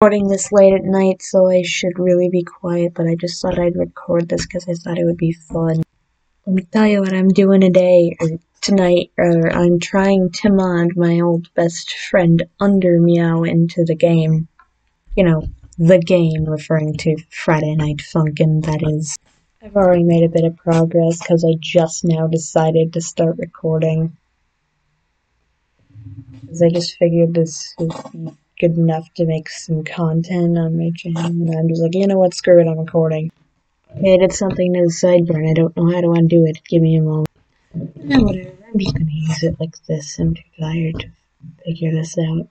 recording this late at night, so I should really be quiet, but I just thought I'd record this because I thought it would be fun. Let me tell you what I'm doing today, or tonight, or I'm trying to mod my old best friend Under Meow into the game. You know, the game, referring to Friday Night Funkin', that is. I've already made a bit of progress because I just now decided to start recording. Because I just figured this would be good enough to make some content on my channel, and I'm just like, you know what, screw it, I'm recording. I did something to the sideburn, I don't know how to undo it, give me a moment. No, whatever, I'm just gonna use it like this, I'm too tired to figure this out.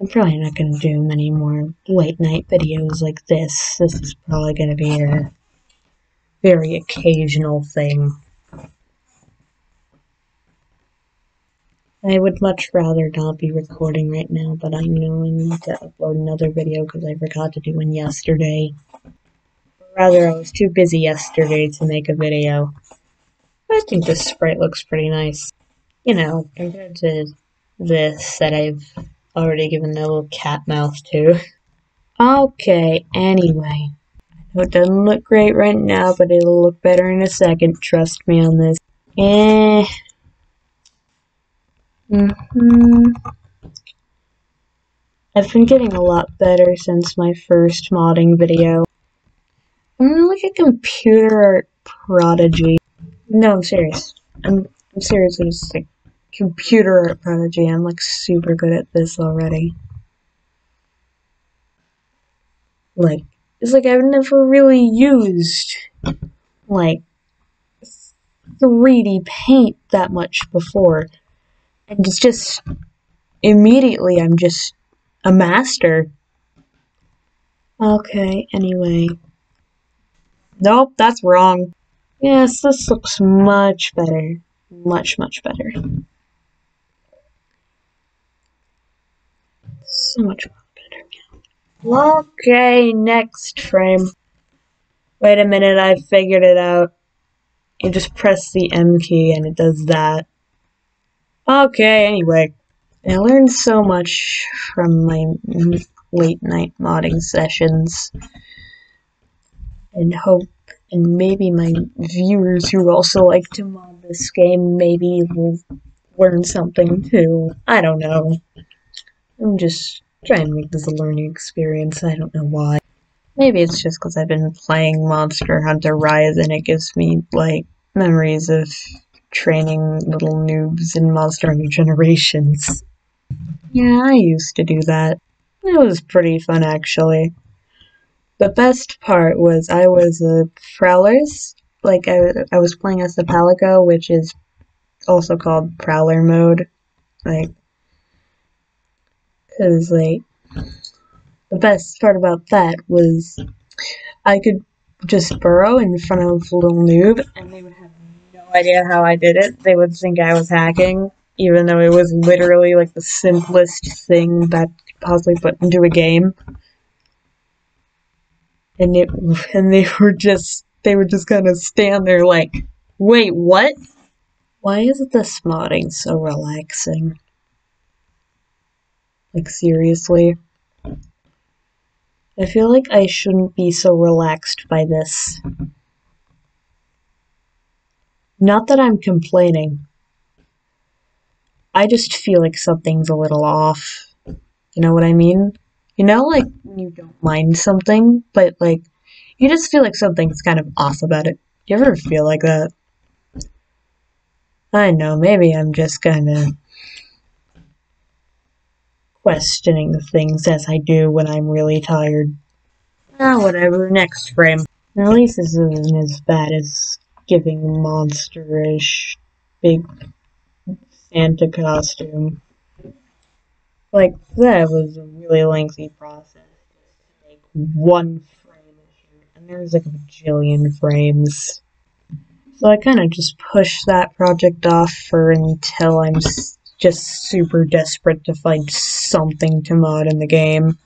I'm probably not gonna do many more late night videos like this, this is probably gonna be a very occasional thing. I would much rather not be recording right now, but I know I need to upload another video because I forgot to do one yesterday. Rather, I was too busy yesterday to make a video. I think this sprite looks pretty nice. You know, compared to this that I've already given a little cat mouth to. Okay, anyway. It doesn't look great right now, but it'll look better in a second. Trust me on this. Eh, hmm I've been getting a lot better since my first modding video. I'm like a computer art prodigy. No, I'm serious. I'm, I'm serious. Just like computer art prodigy. I'm like super good at this already. Like, it's like I've never really used like 3D paint that much before and it's just immediately I'm just a master. Okay, anyway. Nope, that's wrong. Yes, this looks much better. Much, much better. So much better now. Okay, next frame. Wait a minute, I figured it out. You just press the M key and it does that. Okay, anyway. I learned so much from my late night modding sessions. And hope, and maybe my viewers who also like to mod this game maybe will learn something too. I don't know. I'm just trying to make this a learning experience. I don't know why. Maybe it's just because I've been playing Monster Hunter Rise and it gives me, like, memories of training little noobs in Monster Hunter Generations. Yeah, I used to do that. It was pretty fun, actually. The best part was I was a Prowlers. Like, I, I was playing as the Palico, which is also called Prowler mode. Like, because, like, the best part about that was I could just burrow in front of little noob, and they would have idea how I did it. They would think I was hacking, even though it was literally like the simplest thing that could possibly put into a game. And it and they were just they would just of stand there like, wait, what? Why is this modding so relaxing? Like seriously? I feel like I shouldn't be so relaxed by this. Not that I'm complaining. I just feel like something's a little off. You know what I mean? You know, like you don't mind something, but like you just feel like something's kind of off about it. You ever feel like that? I know, maybe I'm just kind of questioning the things as I do when I'm really tired. Ah, whatever, next frame. At least this isn't as bad as giving monsterish big Santa costume. Like that was a really lengthy process to make one frame and there's like a bajillion frames. So I kind of just pushed that project off for until I'm just super desperate to find something to mod in the game.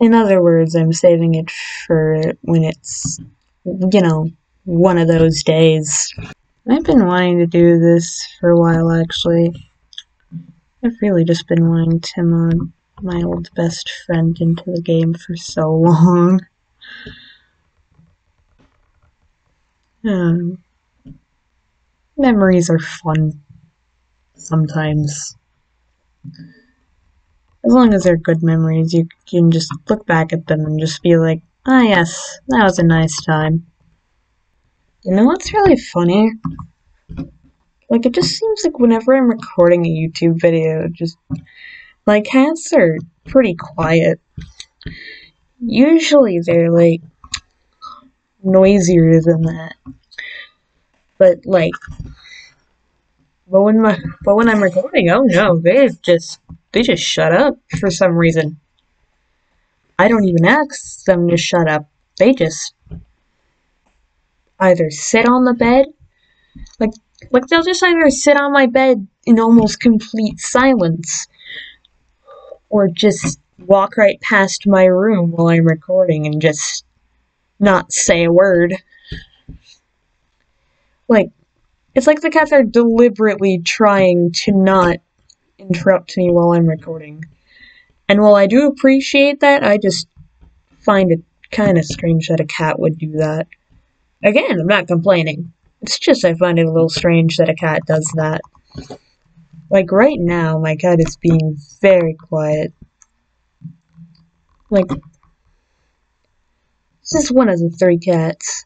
In other words, I'm saving it for when it's, you know, one of those days. I've been wanting to do this for a while actually. I've really just been wanting to mod my old best friend into the game for so long. Um, memories are fun sometimes. As long as they're good memories, you can just look back at them and just be like, ah, yes, that was a nice time. You know what's really funny? Like, it just seems like whenever I'm recording a YouTube video, just, my cats are pretty quiet. Usually they're, like, noisier than that. But, like, but when my, but when I'm recording, oh no, they just, they just shut up for some reason. I don't even ask them to shut up. They just either sit on the bed, like like they'll just either sit on my bed in almost complete silence, or just walk right past my room while I'm recording and just not say a word. Like, it's like the cats are deliberately trying to not interrupt me while I'm recording. And while I do appreciate that, I just find it kind of strange that a cat would do that. Again, I'm not complaining. It's just I find it a little strange that a cat does that. Like right now, my cat is being very quiet. Like, this is one of the three cats.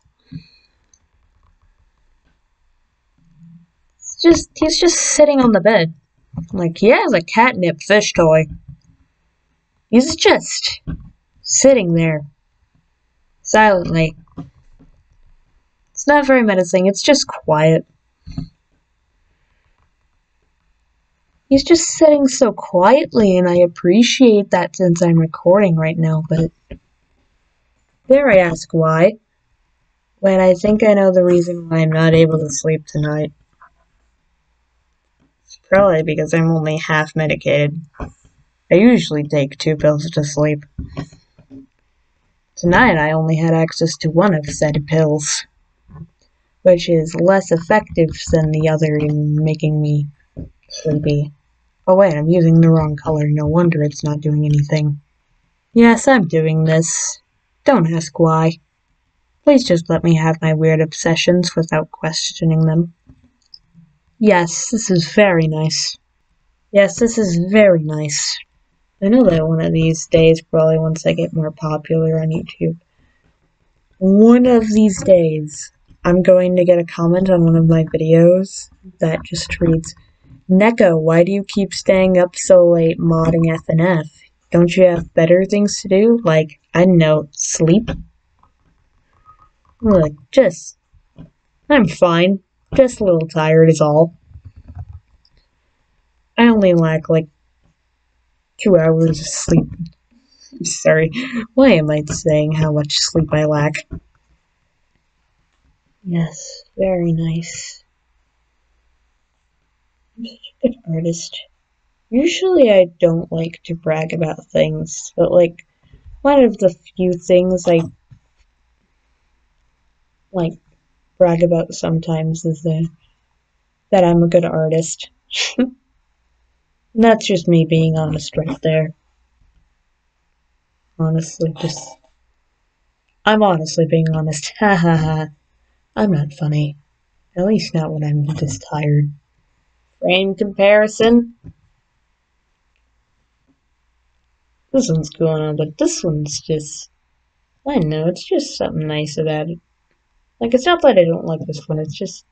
It's just, he's just sitting on the bed. Like, he has a catnip fish toy. He's just sitting there silently. It's not very menacing, it's just quiet. He's just sitting so quietly, and I appreciate that since I'm recording right now, but There I ask why? When I think I know the reason why I'm not able to sleep tonight. It's probably because I'm only half medicated. I usually take two pills to sleep. Tonight I only had access to one of said pills which is less effective than the other in making me sleepy. Oh wait, I'm using the wrong color. No wonder it's not doing anything. Yes, I'm doing this. Don't ask why. Please just let me have my weird obsessions without questioning them. Yes, this is very nice. Yes, this is very nice. I know that one of these days, probably once I get more popular on YouTube, one of these days, I'm going to get a comment on one of my videos that just reads, Neko, why do you keep staying up so late modding FNF? Don't you have better things to do? Like, I don't know, sleep? Like, just, I'm fine. Just a little tired is all. I only lack like two hours of sleep. Sorry. Why am I saying how much sleep I lack? Yes, very nice. I'm such a good artist. Usually I don't like to brag about things, but like one of the few things I like brag about sometimes is the, that I'm a good artist. That's just me being honest right there. Honestly, just I'm honestly being honest. Ha ha ha. I'm not funny. At least not when I'm this tired. Frame comparison. This one's going on, but this one's just... I know, it's just something nice about it. Like, it's not that I don't like this one, it's just...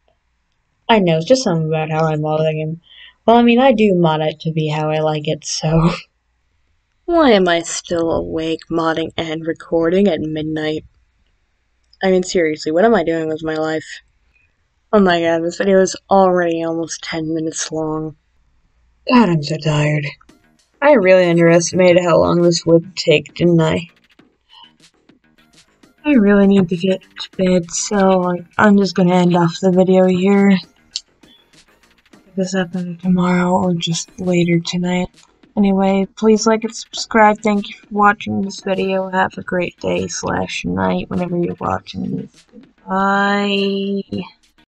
I know, it's just something about how I'm modding him. Well, I mean, I do mod it to be how I like it, so... Why am I still awake modding and recording at midnight? I mean, seriously, what am I doing with my life? Oh my god, this video is already almost 10 minutes long. God, I'm so tired. I really underestimated how long this would take, didn't I? I really need to get to bed, so I'm just gonna end off the video here. This up tomorrow or just later tonight. Anyway, please like and subscribe. Thank you for watching this video. Have a great day slash night whenever you're watching this. Bye.